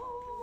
Whoa.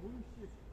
blue shift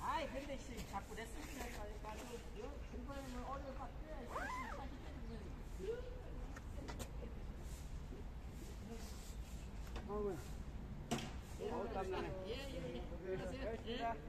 아이 근데 씨 자꾸 레슨을 가지고 공부하면 어려울 것 같아. 땀나네. 예, 예, 예. 안녕하세요. 예.